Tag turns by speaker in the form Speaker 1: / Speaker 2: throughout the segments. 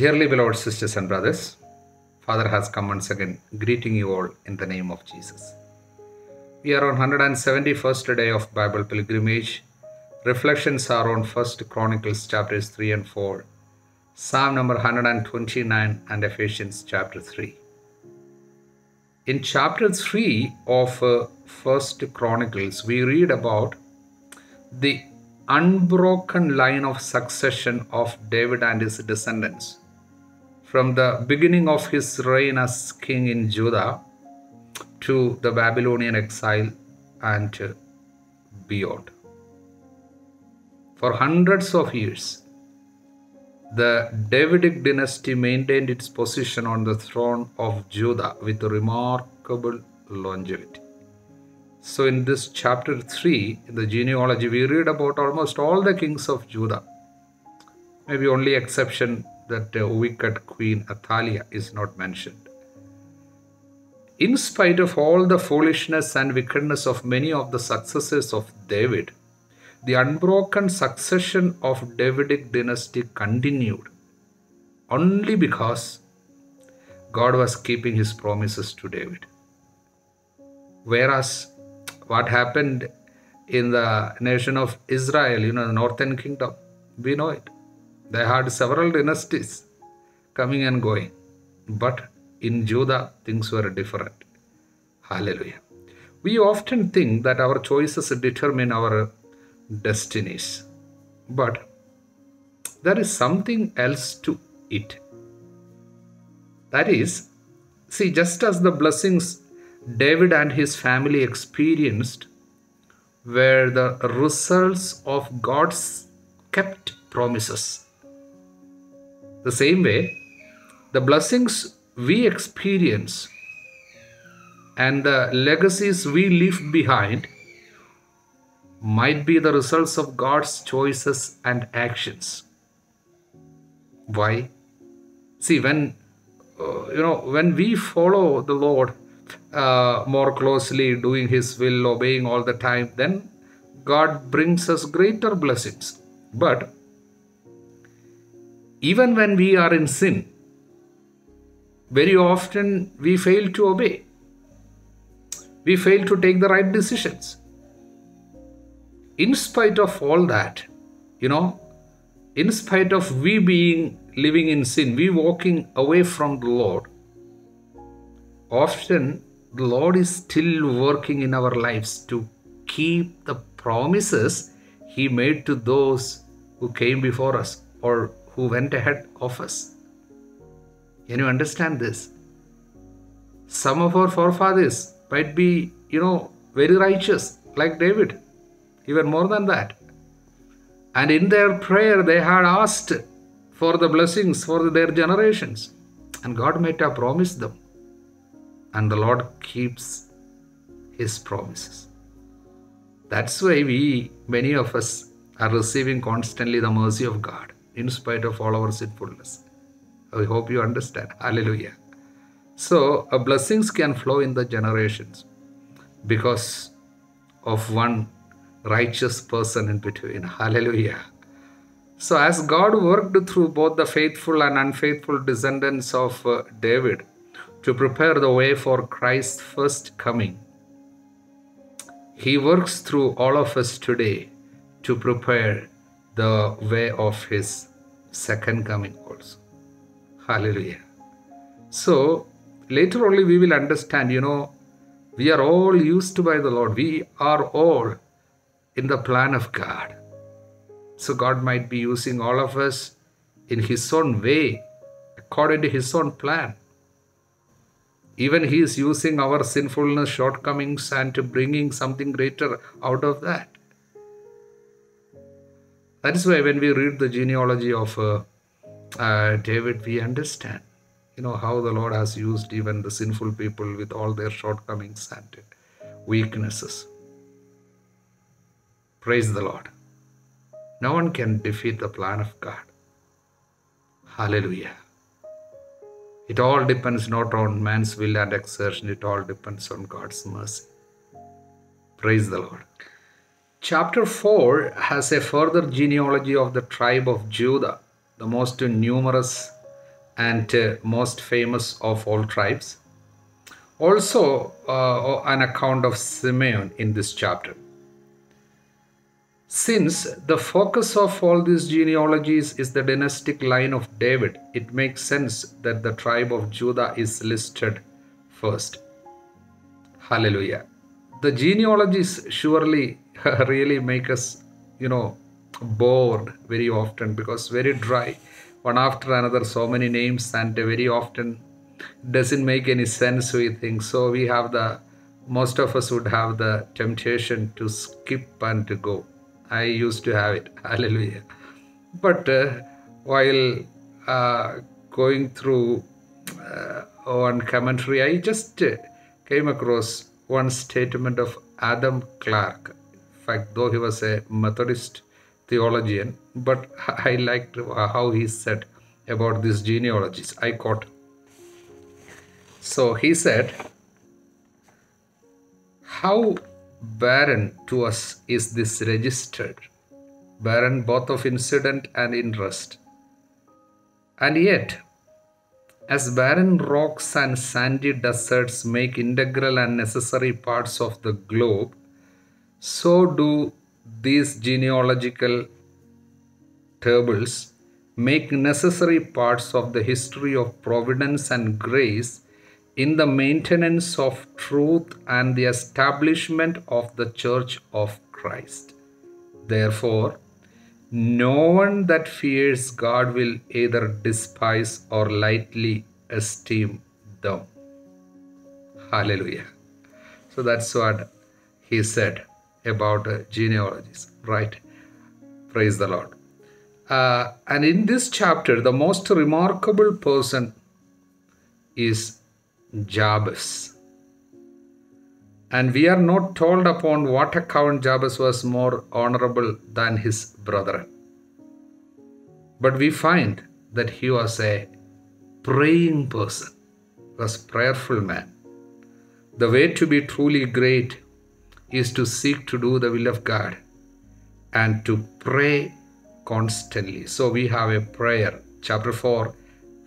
Speaker 1: Dearly beloved sisters and brothers, Father has come once again greeting you all in the name of Jesus. We are on 171st day of Bible pilgrimage. Reflections are on 1st Chronicles chapters 3 and 4, Psalm number 129 and Ephesians chapter 3. In chapter 3 of uh, 1st Chronicles, we read about the unbroken line of succession of David and his descendants from the beginning of his reign as king in Judah to the Babylonian exile and beyond. For hundreds of years, the Davidic dynasty maintained its position on the throne of Judah with remarkable longevity. So, in this chapter 3, in the genealogy, we read about almost all the kings of Judah. Maybe only exception that uh, wicked queen Athaliah is not mentioned. In spite of all the foolishness and wickedness of many of the successors of David, the unbroken succession of Davidic dynasty continued only because God was keeping his promises to David. Whereas what happened in the nation of Israel, you know, the northern kingdom, we know it. They had several dynasties coming and going. But in Judah, things were different. Hallelujah. We often think that our choices determine our destinies. But there is something else to it. That is, see, just as the blessings David and his family experienced were the results of God's kept promises. The same way, the blessings we experience and the legacies we leave behind might be the results of God's choices and actions. Why? See, when uh, you know, when we follow the Lord uh, more closely, doing His will, obeying all the time, then God brings us greater blessings. But even when we are in sin, very often we fail to obey. We fail to take the right decisions. In spite of all that, you know, in spite of we being living in sin, we walking away from the Lord, often the Lord is still working in our lives to keep the promises He made to those who came before us or who went ahead of us. Can you understand this? Some of our forefathers might be, you know, very righteous, like David, even more than that. And in their prayer, they had asked for the blessings for their generations. And God might have promised them. And the Lord keeps His promises. That's why we, many of us, are receiving constantly the mercy of God in spite of all our sinfulness. I hope you understand. Hallelujah. So, uh, blessings can flow in the generations because of one righteous person in between. Hallelujah. So, as God worked through both the faithful and unfaithful descendants of uh, David to prepare the way for Christ's first coming, He works through all of us today to prepare the way of His second coming also. Hallelujah. So, later only we will understand, you know, we are all used by the Lord. We are all in the plan of God. So, God might be using all of us in His own way, according to His own plan. Even He is using our sinfulness, shortcomings, and to bringing something greater out of that. That is why when we read the genealogy of uh, uh, David, we understand, you know, how the Lord has used even the sinful people with all their shortcomings and weaknesses. Praise the Lord. No one can defeat the plan of God. Hallelujah. It all depends not on man's will and exertion, it all depends on God's mercy. Praise the Lord. Chapter 4 has a further genealogy of the tribe of Judah, the most numerous and uh, most famous of all tribes. Also, uh, an account of Simeon in this chapter. Since the focus of all these genealogies is the dynastic line of David, it makes sense that the tribe of Judah is listed first. Hallelujah. The genealogies surely really make us, you know, bored very often because very dry. One after another, so many names, and very often doesn't make any sense, we think. So we have the most of us would have the temptation to skip and to go. I used to have it. Hallelujah. But uh, while uh, going through uh, one commentary, I just uh, came across one statement of Adam Clarke fact, though he was a Methodist theologian, but I liked how he said about these genealogies. I quote. So he said, How barren to us is this registered, barren both of incident and interest. And yet, as barren rocks and sandy deserts make integral and necessary parts of the globe, so do these genealogical tables make necessary parts of the history of providence and grace in the maintenance of truth and the establishment of the church of Christ. Therefore, no one that fears God will either despise or lightly esteem them. Hallelujah. So that's what he said about uh, genealogies, right? Praise the Lord. Uh, and in this chapter, the most remarkable person is Jabez. And we are not told upon what account Jabez was more honorable than his brethren. But we find that he was a praying person, was prayerful man. The way to be truly great is to seek to do the will of God and to pray constantly. So we have a prayer. Chapter 4,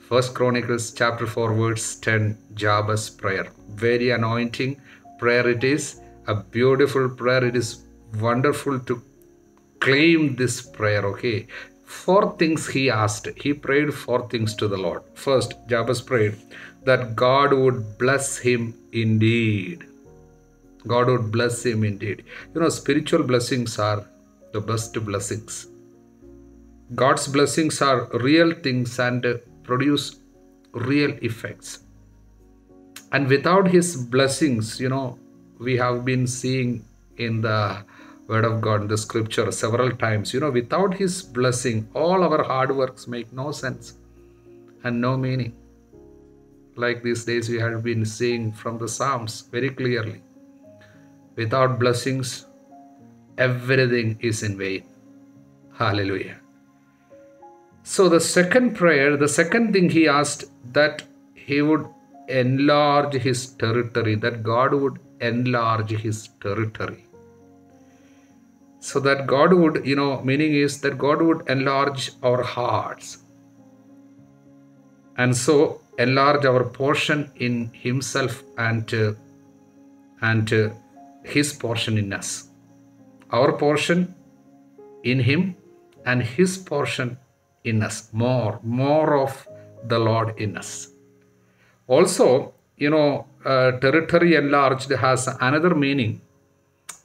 Speaker 1: First Chronicles chapter 4, verse 10, Jabez prayer. Very anointing prayer it is. A beautiful prayer. It is wonderful to claim this prayer. Okay. Four things he asked. He prayed four things to the Lord. First, Jabez prayed that God would bless him indeed. God would bless him indeed. You know, spiritual blessings are the best blessings. God's blessings are real things and produce real effects. And without His blessings, you know, we have been seeing in the Word of God, in the scripture, several times, you know, without His blessing, all our hard works make no sense and no meaning. Like these days, we have been seeing from the Psalms very clearly. Without blessings, everything is in vain. Hallelujah. So, the second prayer, the second thing he asked that he would enlarge his territory, that God would enlarge his territory. So that God would, you know, meaning is that God would enlarge our hearts. And so enlarge our portion in Himself and, uh, and uh, his portion in us. Our portion in Him and His portion in us. More, more of the Lord in us. Also, you know, uh, territory enlarged has another meaning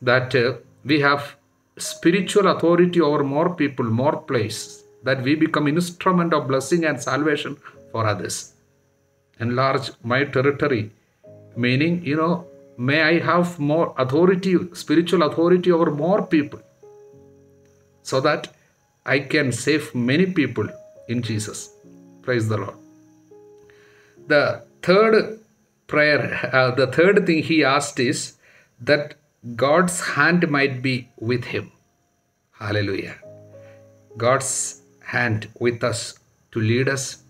Speaker 1: that uh, we have spiritual authority over more people, more place, that we become instrument of blessing and salvation for others. Enlarge my territory, meaning, you know, may I have more authority, spiritual authority over more people, so that I can save many people in Jesus. Praise the Lord. The third prayer, uh, the third thing he asked is that God's hand might be with him. Hallelujah. God's hand with us to lead us,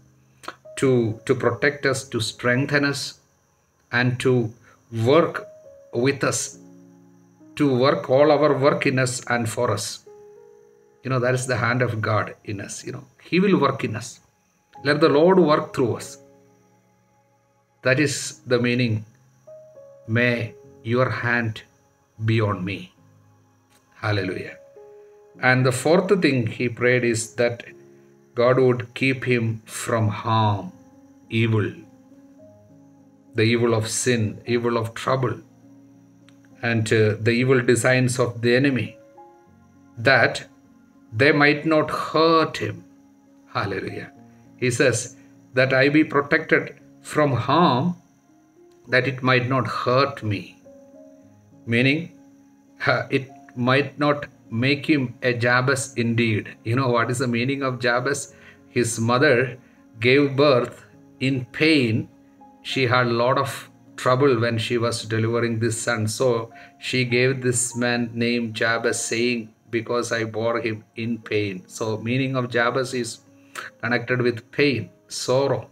Speaker 1: to, to protect us, to strengthen us, and to work with us to work all our work in us and for us. You know, that is the hand of God in us. You know, He will work in us. Let the Lord work through us. That is the meaning. May your hand be on me. Hallelujah. And the fourth thing he prayed is that God would keep him from harm, evil, the evil of sin, evil of trouble, and uh, the evil designs of the enemy, that they might not hurt him. Hallelujah. He says, that I be protected from harm, that it might not hurt me. Meaning, it might not make him a Jabez indeed. You know what is the meaning of Jabez? His mother gave birth in pain. She had a lot of trouble when she was delivering this son. So she gave this man name Jabez, saying, Because I bore him in pain. So meaning of Jabez is connected with pain, sorrow.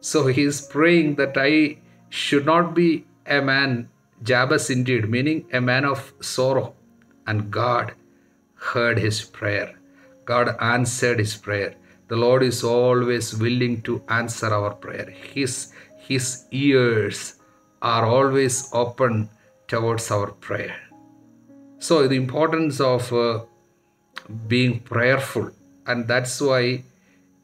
Speaker 1: So he is praying that I should not be a man, Jabez indeed, meaning a man of sorrow. And God heard his prayer. God answered his prayer. The Lord is always willing to answer our prayer. His, his ears are always open towards our prayer. So, the importance of uh, being prayerful, and that's why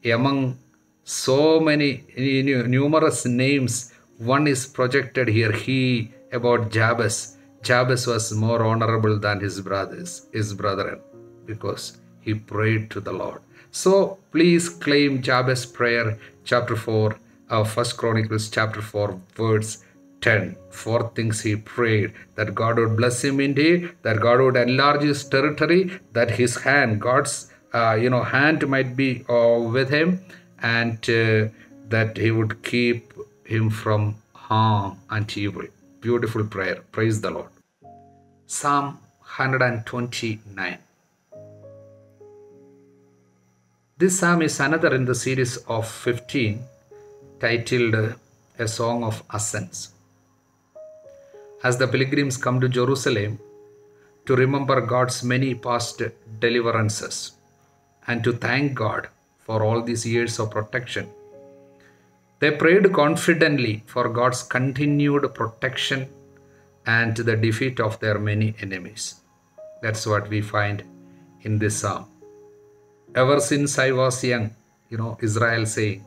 Speaker 1: among so many numerous names, one is projected here. He about Jabez. Jabez was more honorable than his brothers, his brethren, because he prayed to the Lord. So please claim Jabez prayer, chapter 4, of First Chronicles, chapter 4, words 10. Four things he prayed that God would bless him indeed, that God would enlarge his territory, that his hand, God's uh, you know hand might be uh, with him, and uh, that he would keep him from harm and evil. Beautiful prayer. Praise the Lord. Psalm 129. This psalm is another in the series of 15 titled A Song of Ascents. As the pilgrims come to Jerusalem to remember God's many past deliverances and to thank God for all these years of protection. They prayed confidently for God's continued protection and the defeat of their many enemies. That's what we find in this psalm. Ever since I was young, you know, Israel saying,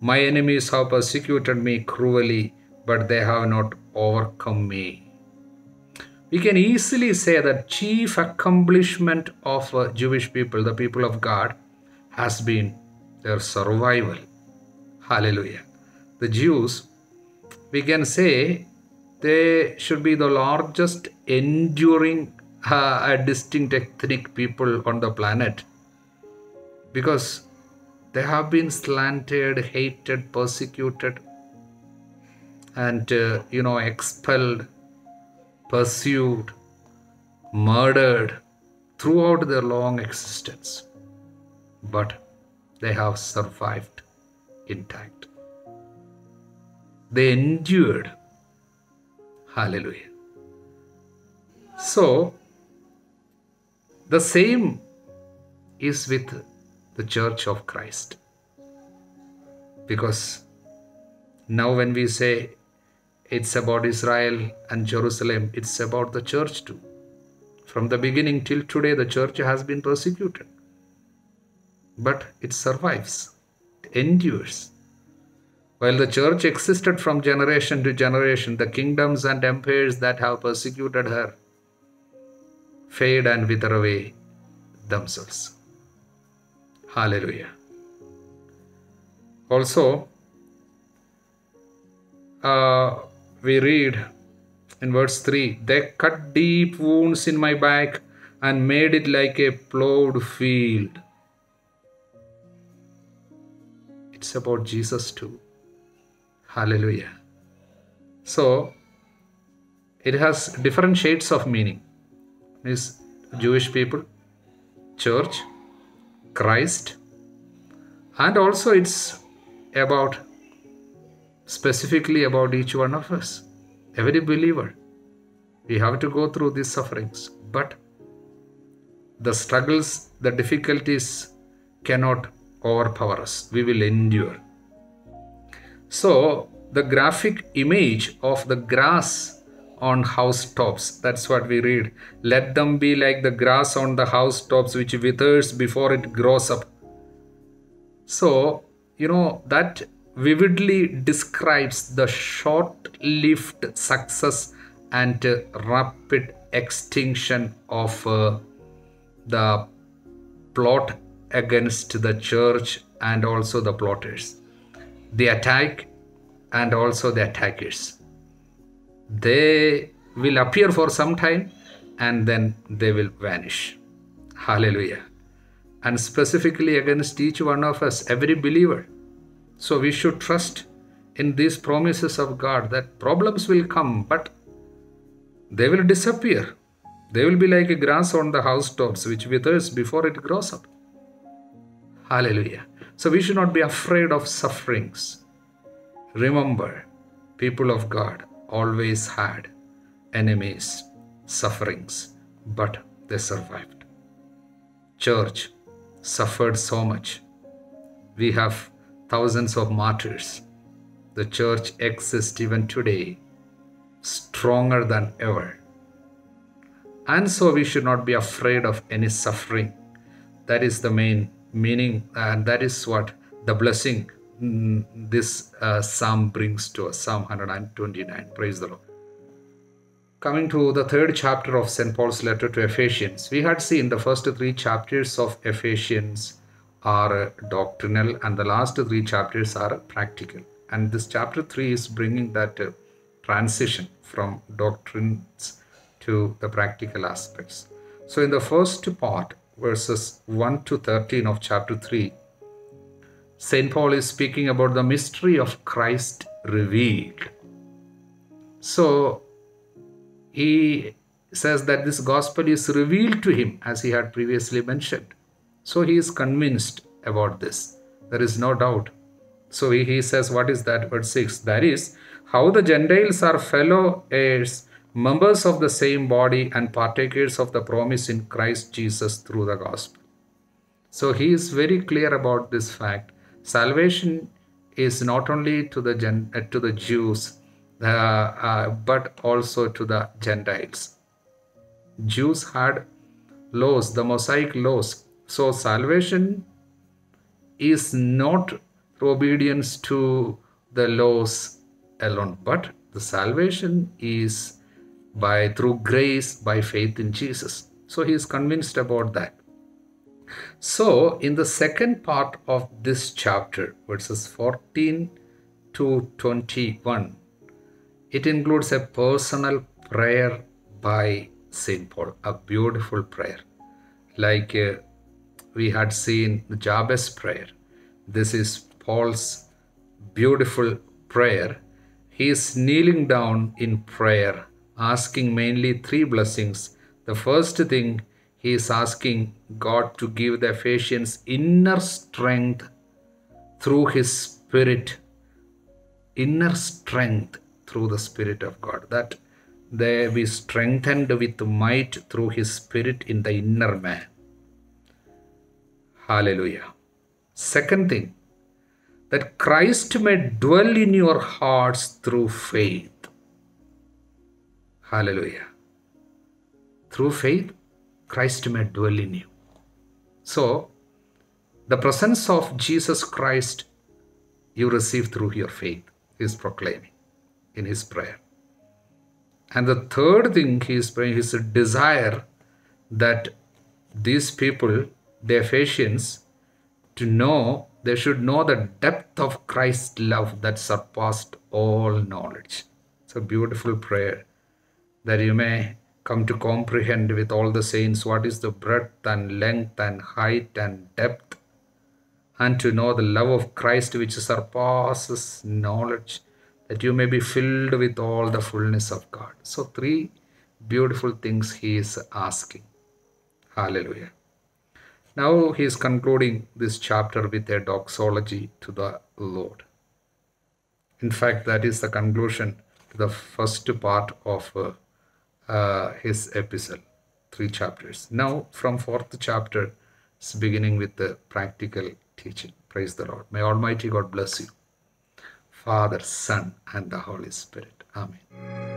Speaker 1: My enemies have persecuted me cruelly, but they have not overcome me. We can easily say that chief accomplishment of uh, Jewish people, the people of God, has been their survival. Hallelujah. The Jews, we can say, they should be the largest enduring uh, distinct ethnic people on the planet because they have been slanted, hated, persecuted, and uh, you know, expelled, pursued, murdered throughout their long existence. But they have survived intact. They endured. Hallelujah. So, the same is with the Church of Christ. Because now, when we say it's about Israel and Jerusalem, it's about the church too. From the beginning till today, the church has been persecuted. But it survives, it endures. While the church existed from generation to generation, the kingdoms and empires that have persecuted her fade and wither away themselves. Hallelujah. Also, uh, we read in verse 3 They cut deep wounds in my back and made it like a plowed field. It's about Jesus too. Hallelujah. So, it has different shades of meaning. Is Jewish people, church, Christ, and also it's about specifically about each one of us, every believer. We have to go through these sufferings. But the struggles, the difficulties cannot overpower us. We will endure. So, the graphic image of the grass on housetops, that's what we read. Let them be like the grass on the housetops, which withers before it grows up. So, you know, that vividly describes the short lived success and uh, rapid extinction of uh, the plot against the church and also the plotters. The attack and also the attackers. They will appear for some time and then they will vanish. Hallelujah. And specifically against each one of us, every believer. So we should trust in these promises of God that problems will come, but they will disappear. They will be like a grass on the housetops, which withers before it grows up. Hallelujah. So we should not be afraid of sufferings. Remember, people of God always had enemies, sufferings, but they survived. Church suffered so much. We have thousands of martyrs. The church exists even today, stronger than ever. And so we should not be afraid of any suffering. That is the main meaning, and that is what the blessing this uh, psalm brings to us. Psalm 129. Praise the Lord. Coming to the third chapter of St. Paul's letter to Ephesians, we had seen the first three chapters of Ephesians are doctrinal and the last three chapters are practical. And this chapter 3 is bringing that uh, transition from doctrines to the practical aspects. So, in the first part, verses 1 to 13 of chapter 3, St. Paul is speaking about the mystery of Christ revealed. So, he says that this gospel is revealed to him as he had previously mentioned. So, he is convinced about this. There is no doubt. So, he, he says, What is that? Verse 6 That is, how the Gentiles are fellow heirs members of the same body and partakers of the promise in Christ Jesus through the gospel. So he is very clear about this fact. Salvation is not only to the Gen- uh, to the Jews, uh, uh, but also to the Gentiles. Jews had laws, the Mosaic laws. So salvation is not obedience to the laws alone, but the salvation is by through grace by faith in Jesus. So he is convinced about that. So in the second part of this chapter, verses 14 to 21, it includes a personal prayer by Saint Paul, a beautiful prayer. Like uh, we had seen the Jabez prayer. This is Paul's beautiful prayer. He is kneeling down in prayer asking mainly three blessings. The first thing he is asking God to give the Ephesians inner strength through his spirit, inner strength through the spirit of God, that they be strengthened with might through his spirit in the inner man. Hallelujah. Second thing, that Christ may dwell in your hearts through faith. Hallelujah. Through faith, Christ may dwell in you. So, the presence of Jesus Christ you receive through your faith, he is proclaiming in his prayer. And the third thing he is praying is a desire that these people, the Ephesians, to know, they should know the depth of Christ's love that surpassed all knowledge. It's a beautiful prayer that you may come to comprehend with all the saints what is the breadth and length and height and depth, and to know the love of Christ which surpasses knowledge, that you may be filled with all the fullness of God. So, three beautiful things he is asking. Hallelujah. Now he is concluding this chapter with a doxology to the Lord. In fact, that is the conclusion to the first part of uh, uh, his epistle, three chapters. Now, from fourth chapter, it's beginning with the practical teaching. Praise the Lord. May Almighty God bless you. Father, Son, and the Holy Spirit. Amen.